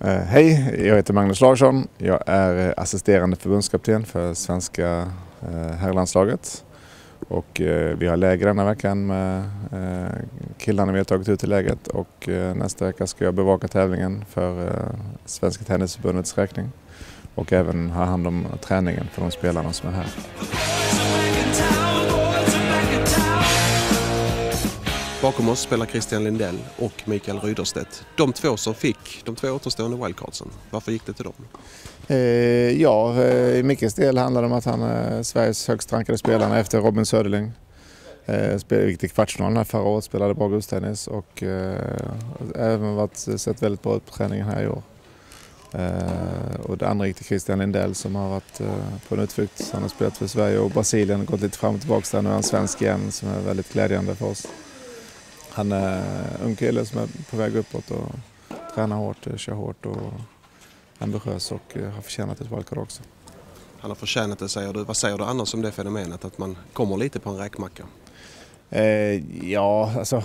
Eh, hej, jag heter Magnus Larsson. Jag är eh, assisterande förbundskapten för svenska eh, herrlandslaget. Och vi har läger denna veckan med killarna vi har tagit ut i lägret och nästa vecka ska jag bevaka tävlingen för Svenska Tennisförbundets räkning och även ha hand om träningen för de spelarna som är här. Bakom oss spelar Christian Lindell och Mikael Ryderstedt. De två som fick de två återstående wildcardsen. Varför gick det till dem? Eh, ja, eh, i Mickes del handlar det om att han är Sveriges högst rankade spelare efter Robin Söderling. Eh, spelade gick till kvartsfinalen här förra året, spelade bra grustennis och eh, även varit, eh, sett väldigt bra ut på träningen här i år. Eh, och det andra gick till Christian Lindell som har varit eh, på en utflykt. Han har spelat för Sverige och Brasilien, gått lite fram och tillbaka där. Nu är han svensk igen som är väldigt glädjande för oss. Han är en ung kille som är på väg uppåt och tränar hårt, kör hårt och ambitiös och har förtjänat ett wildcard också. Han har förtjänat det säger du. Vad säger du annars om det fenomenet att man kommer lite på en räkmacka? Eh, ja, alltså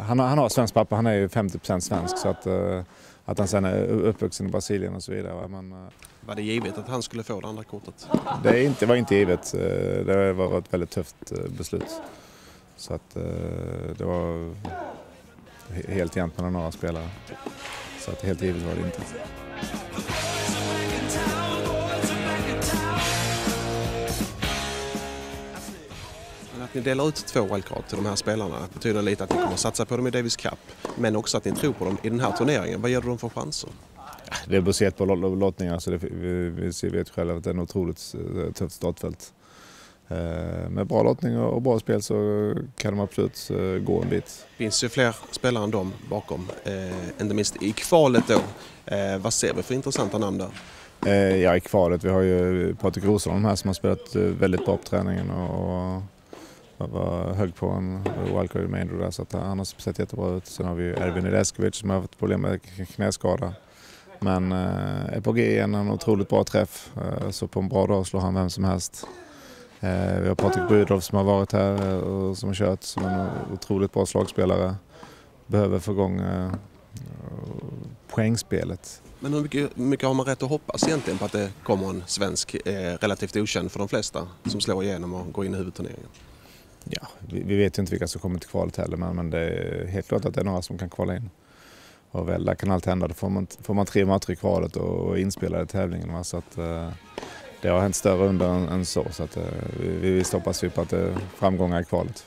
han, han har svensk pappa. Han är ju 50% svensk så att, eh, att han sen är uppvuxen i Brasilien och så vidare. Men, eh, var det givet att han skulle få det andra kortet? Det inte, var inte givet. Eh, det var ett väldigt tufft eh, beslut. Så att eh, det var helt jämnt mellan några spelare. Så att helt givet var det inte. Att ni delar ut två wildcard till de här spelarna betyder lite att ni kommer att satsa på dem i Davis Cup. Men också att ni tror på dem i den här turneringen. Vad ger du dem för chanser? Det är baserat på lottningar så det, vi, vi vet själva att det är ett otroligt eh, tufft startfält. Eh, med bra lottning och bra spel så kan de absolut eh, gå en bit. Det finns ju fler spelare än dem bakom, eh, inte minst i kvalet då. Vad ser vi för intressanta namn där? Ja, i kvalet. Vi har ju Patrik Rosenholm här som har spelat väldigt bra på träningen och, var hög på en wildcard main där så att han har sett jättebra ut. Sen har vi Erwin Ileskovic som har haft problem med knäskada. Men är på G igen, en otroligt bra träff. Så på en bra dag slår han vem som helst. Eh, vi har Patrik Brydolf som har varit här och som har kört som en otroligt bra slagspelare. Behöver få igång eh, poängspelet. Men hur mycket, mycket, har man rätt att hoppas egentligen på att det kommer en svensk, eh, relativt okänd för de flesta, som slår igenom och går in i huvudturneringen? Ja, vi, vi vet ju inte vilka som kommer till kvalet heller men, men det är helt klart att det är några som kan kvala in. Och väl, där kan allt hända. Då får man, får man tre matcher i kvalet och, och inspelade tävlingen. Va? Så att, eh, det har hänt större under än, så. Så att, eh, vi, vi hoppas på att det är framgångar i kvalet.